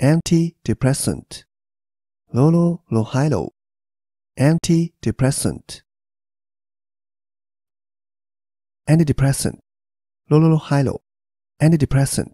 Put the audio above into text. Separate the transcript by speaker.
Speaker 1: antidepressant, lololohilo, antidepressant, antidepressant, lololohilo, antidepressant.